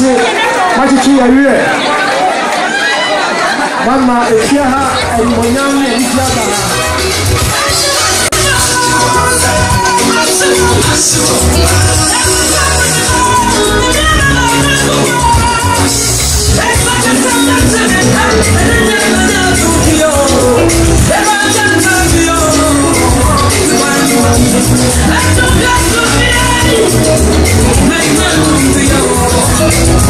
是马志奇演员。妈妈，一下哈，哎，我娘也一下子。I'm so, I'm so, I'm so, I'm so, I'm so, I'm so, I'm I'm I'm I'm I'm Let's.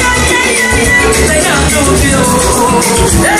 that I don't know.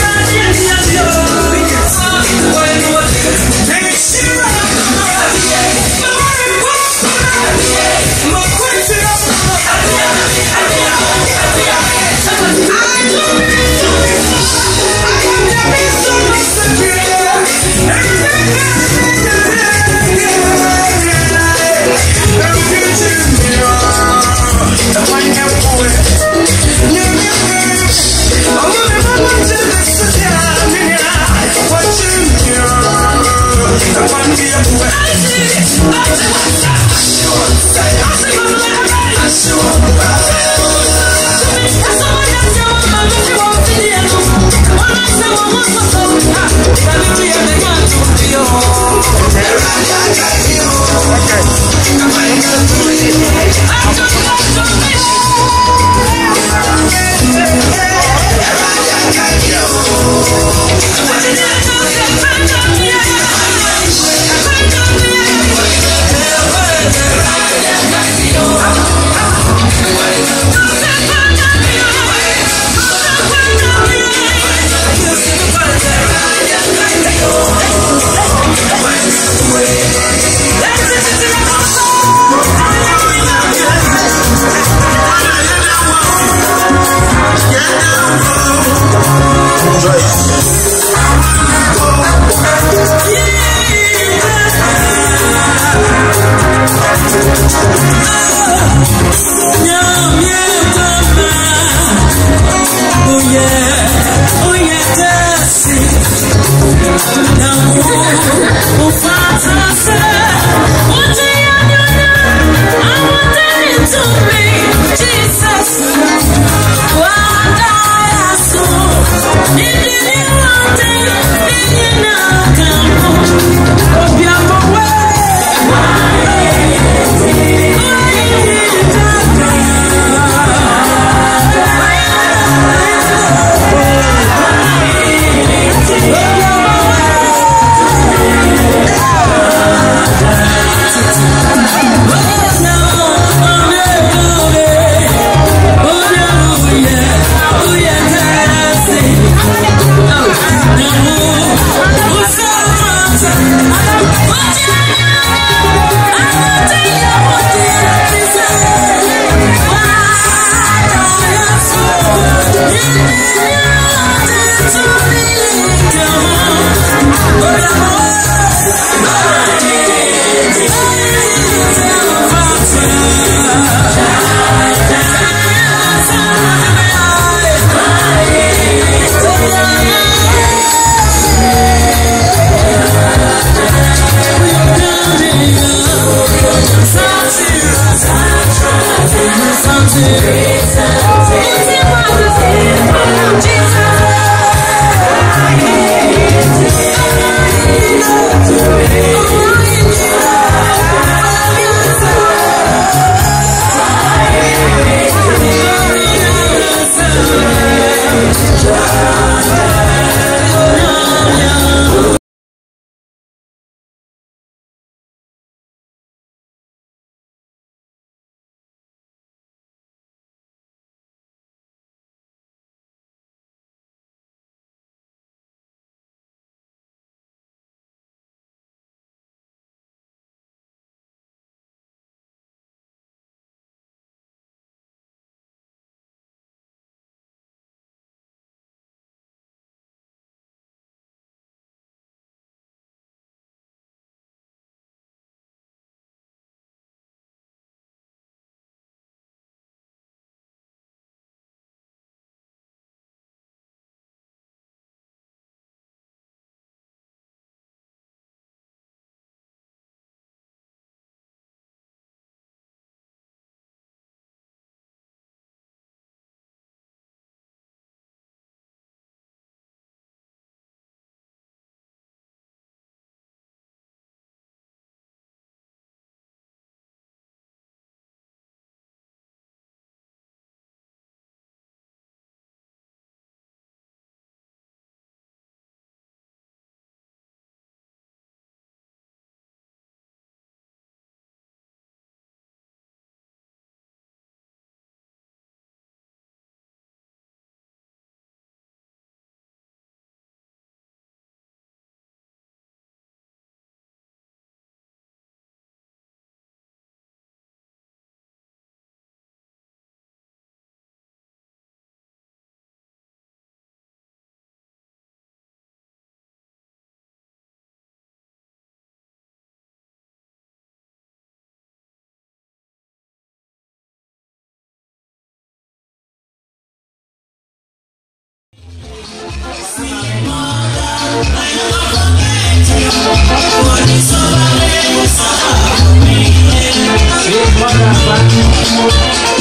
I'm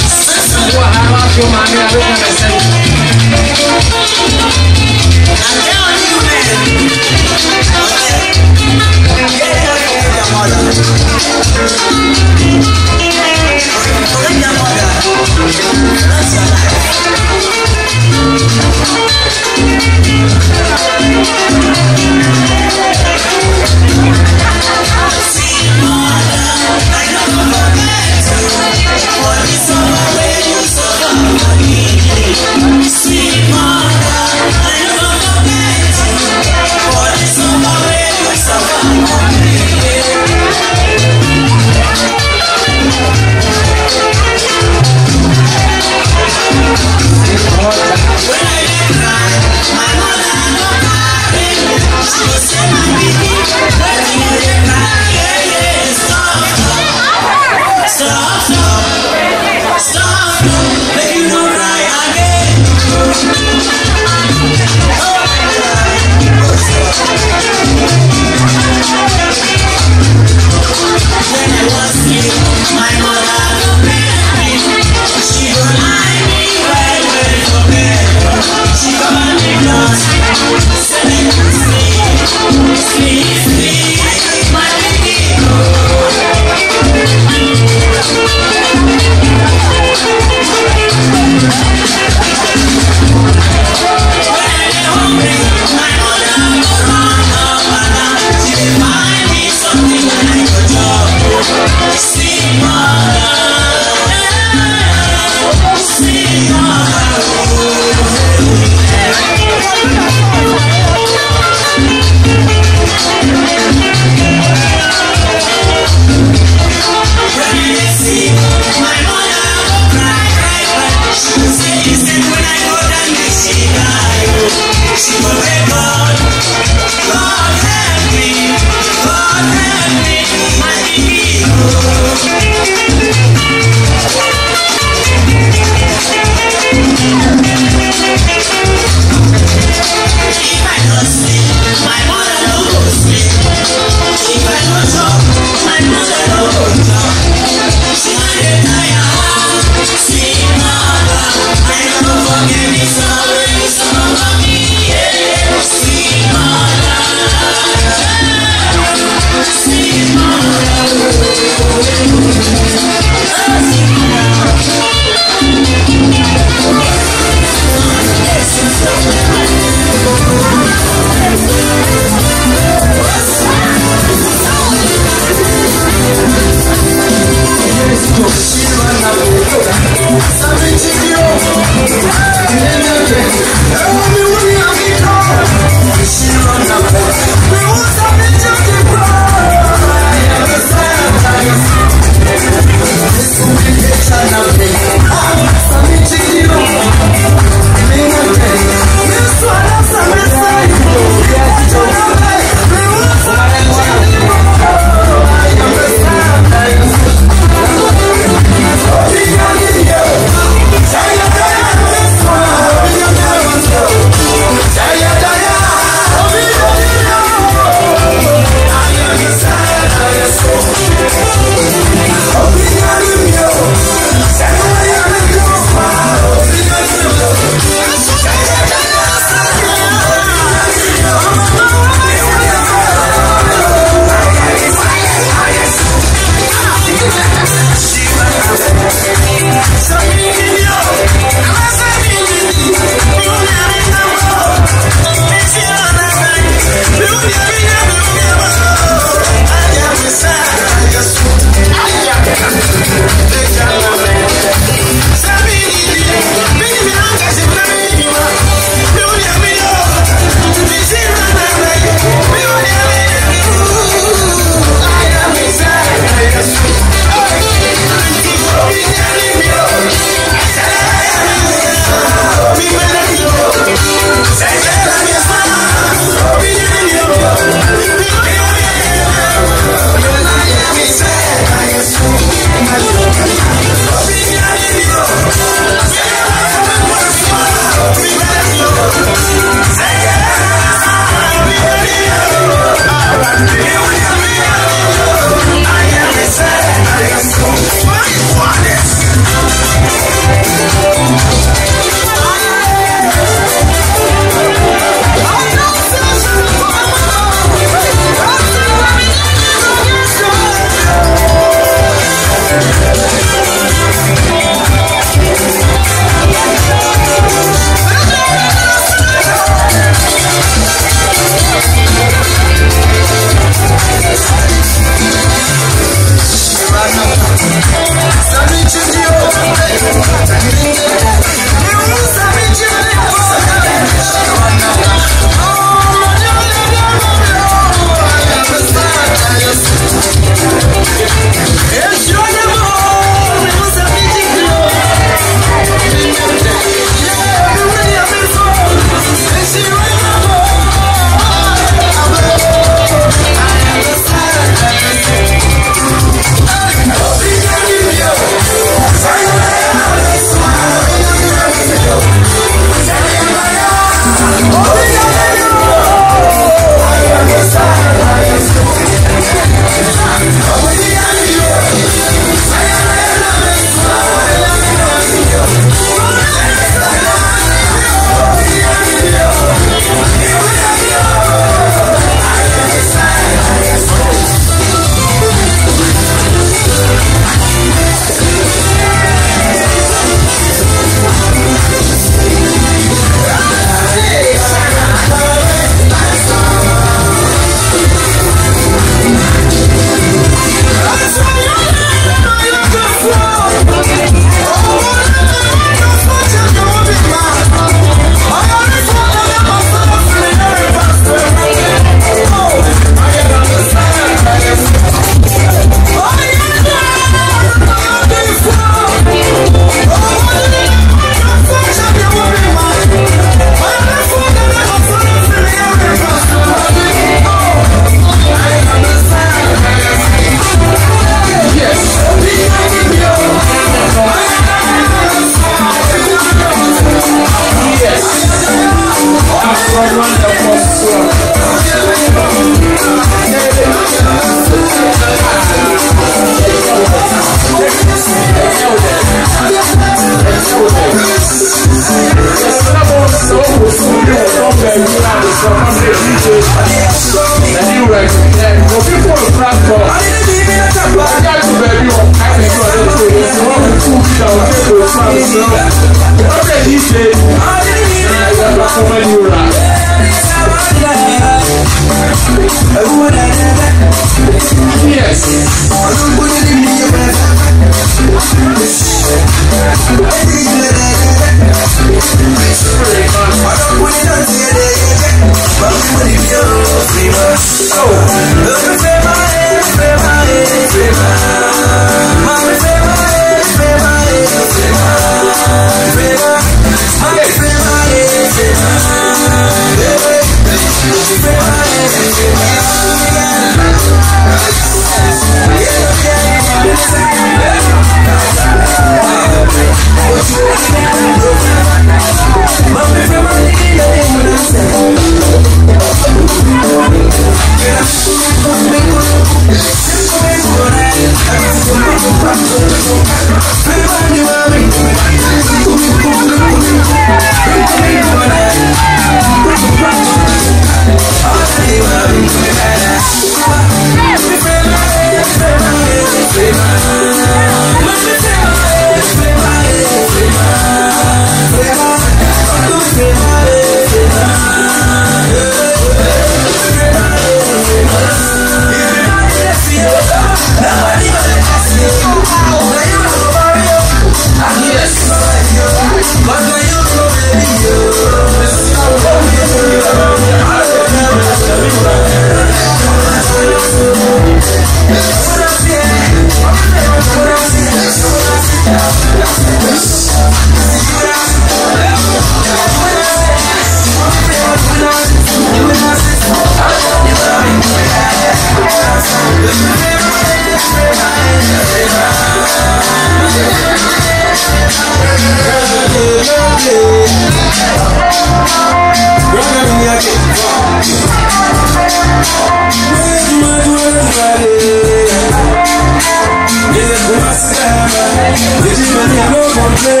J'ai dit venir me montrer,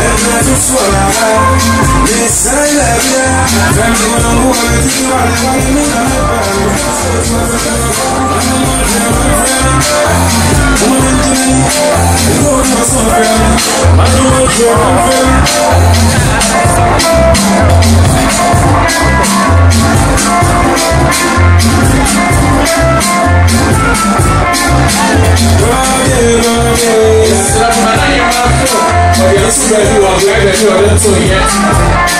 elle vient tout soir. Yes, you are glad that you are not so yet.